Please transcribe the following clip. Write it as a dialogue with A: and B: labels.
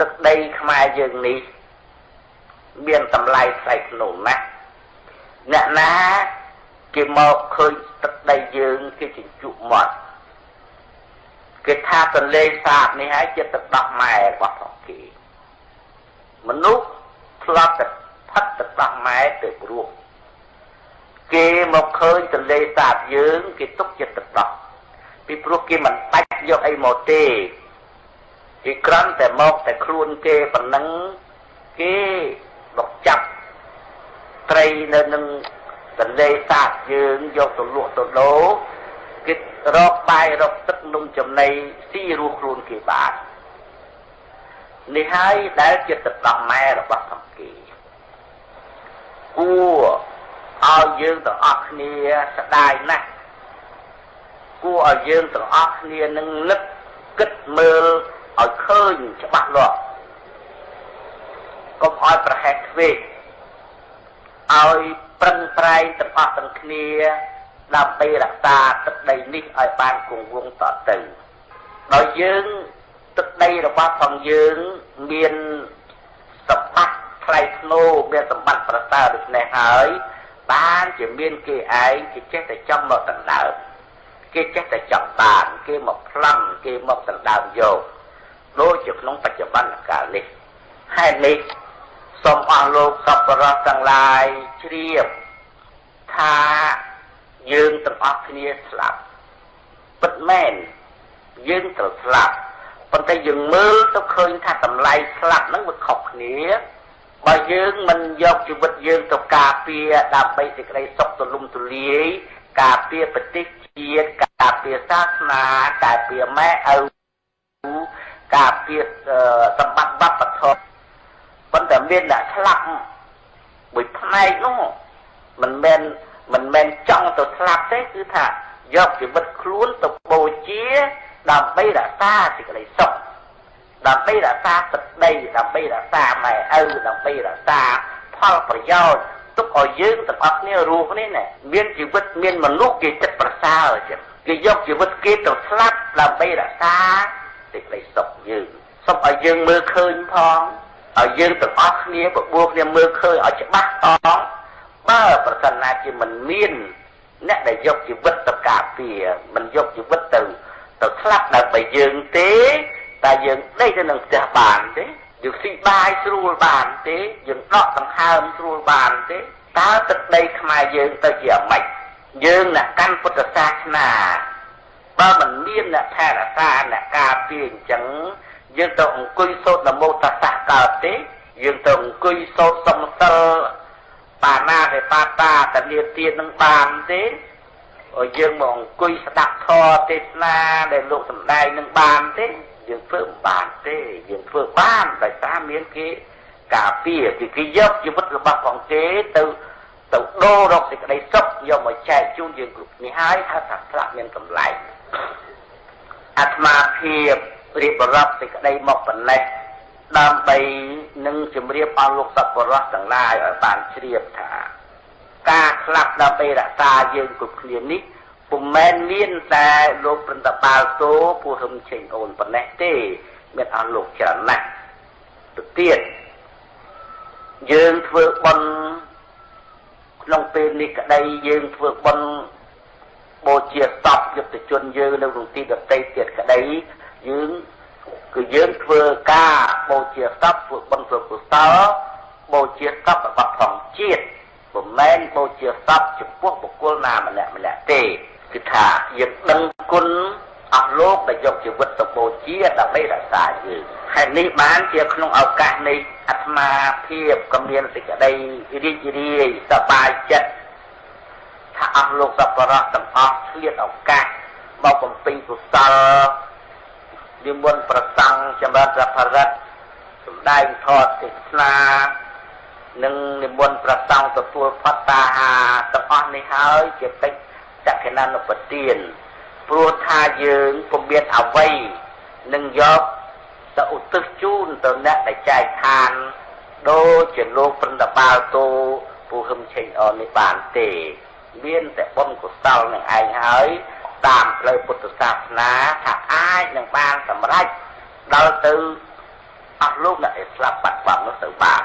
A: ទឹកដីខ្មែរយើងនេះមានតម្លៃថ្លៃថ្នូរណាស់អ្នកណាគេមកឃើញទឹកដីយើងគេជញ្ជក់មាត់គេថាទន្លេសាបនេះហើយជាទឹកដោះម៉ែរបស់ផងគេមនុស្សធ្លាប់តែផឹកទឹកដោះម៉ែទៅព្រោះគេមកឃើញទន្លេសាបយើង គេទុកចិត្តទឹកដោះពីព្រោះគេមិនបាច់យកអីមកទេ គេក្រាន់តែមកតែខ្លួនគេប៉ុណ្ណឹងគេមកចាប់ត្រីនៅនឹងទន្លេសាបយើងយកទៅលក់ទៅដូរគេរកបាយរកទឹកនំចំណីស៊ីរស់ខ្លួនគេបាននេះហើយដែលជាទឹកដោះម៉ែរបស់ធម្មគេគួរឲ្យយើងទាំងអស់គ្នាស្ដាយណាស់គួរឲ្យយើងទាំងអស់គ្នានឹងនឹកគិតមើល ឲ្យឃើញច្បាស់លាស់កុំឲ្យប្រហែសធ្វេកឲ្យប្រឹងប្រែងទាំងអស់ទាំងគ្នាដើម្បីរក្សាទឹកដីនេះឲ្យបានគង់វង្សតទៅដោយយើងទឹកដីរបស់ផងយើងមានសម្បត្តិថ្លៃថ្នូរមានសម្បត្តិប្រសើរដូច្នេះហើយបានជាមានគេឯងគេចេះតែចង់មកដណ្ដើមគេចេះតែចង់បានគេមកប្លន់គេមកដណ្ដើមយក ដូចជាក្នុងបច្ចុប្បន្នកាលនេះហេតុនេះសូមអស់លោកសពរស់ទាំងឡាយជ្រាបថាយើងទាំងអស់គ្នាស្លាប់ពិតមែនយើងត្រូវស្លាប់ប៉ុន្តែយើងមើលទៅឃើញថាតម្លៃស្លាប់ហ្នឹងវាខុសគ្នាបើយើងមិនយកជីវិតយើងទៅការពារដើម្បីសេចក្តីសុខទូលំទូលាយការពារប្រទេសជាតិការពារសាសនាការពារម៉ែឪ ការពារសម្បត្តិវប្បធម៌ប៉ុន្តែមានអ្នកស្លាប់មួយផ្នែកនោះមិនមែនមិនមែនចង់ទៅស្លាប់ទេគឺថាយកជីវិតខ្លួនទៅបូជាដើម្បីរក្សាសេចក្តីសុខដើម្បីរក្សាទឹកដីដើម្បីរក្សាម៉ែឪដើម្បីរក្សាផលប្រយោជន៍ទុកឲ្យយើងទាំងអស់គ្នារស់នេះណាមានជីវិតមានមនុស្សគេចិត្តប្រសើរចឹងគេយកជីវិតគេទៅស្លាប់ដើម្បីរក្សា សេចក្តីសុខយើងសុំឲ្យយើងមើលឃើញផងឲ្យយើងទាំងអស់គ្នាបបួលគ្នាមើលឃើញឲ្យច្បាស់ផងបើប្រសិនណាជាមិនមានអ្នកដែលយកជីវិតទៅការពារមិនយកជីវិតទៅទៅស្លាប់ដើម្បីយើងទេតែយើងដេកទៅនឹងផ្ទះបានទេយើងស៊ីបាយស្រួលបានទេយើងដកដង្ហើមស្រួលបានទេតើទឹកដីខ្មែរយើងទៅជាអ្មេចយើងអ្នកកាន់ពុទ្ធសាសនា បើមិនមានអ្នកថែរក្សាអ្នកការពារអញ្ចឹងយើងទៅអង្គុយសូត្រនមោតសៈកើតទេ យើងទៅអង្គុយសូត្រសំសិលបាណាទេបាតាតលាទៀននឹងបានទេយើងមកអង្គុយស្ដាប់ធម៌ទេសនាដែលលោកសំដែងនឹងបានទេយើងធ្វើមិនបានទេយើងធ្វើបានដោយសារមានគេការពារគឺគេយកជីវិតរបស់ផងគេទៅទៅដូររកសេចក្តីសុខយកមកចែកជូនយើងគ្រប់នេះហើយថាថាស្លាប់មានកម្លែង អាត្មាភាពរៀបរាប់សេចក្តីមកប៉ុណ្ណេះដើម្បីនឹងជម្រាបអស់លោកសប្បុរសទាំងឡាយឲ្យបានជ្រាបថា ការស្លាប់ដើម្បីរក្សាយើងគ្រប់គ្នានេះពុំមែនមានតែលោកព្រឹន្តបាលតោពួកហឹមឆេងអូនប៉ុណ្ណេះទេមានអស់លោកច្រើនណាស់ទៅទៀតយើងធ្វើបុណ្យក្នុងពេលនេះក្តីយើងធ្វើបុណ្យបូជាសព យុទ្ធជនយើងនៅក្នុងទីដតីទៀតក្តីយើងគឺយើងធ្វើការបូជាសពធ្វើបុណ្យធ្វើកុសលបូជាសពរបស់ផងជាតិមិនមែនបូជាសពចំពោះបុគ្គលណាម្នាក់ម្នាក់ទេគឺថាយើងដឹងគុណអស់លោកដែលយកជីវិតទៅបូជាដើម្បីរក្សាយើងហើយនេះបានជាក្នុងឱកាសនេះអាត្មាភាពក៏មានសេចក្តីរីករាយសប្បាយចិត្តថា អស់លោកសប្បុរសទាំងអស់ឆ្លៀតឱកាសមកបំពេញកុសលនិមន្តប្រសង់ចម្រើនព្រះភរិទ្ធសម្ដែងធម៌ទេសនានិងនិមន្តប្រសង់ទទួលផតតាហាទាំងអស់នេះហើយជាកិច្ចចក្ខណានុបទានព្រោះថាយើងពុំមានអវ័យនឹងយកទៅឧទ្ទិសជូនទៅអ្នកដែលចែកឋានដូចជាលោកប្រណបាលតោពូហឹមឆេងអននេះបានទេ មានតែបុណ្យកុសលនឹងឯងហើយ តាមផ្លូវពុទ្ធសាសនាថាអាចនឹងបានសម្រេចដល់ទៅអស់លោកអ្នកស្លាប់បាត់បង់នោះទៅបាន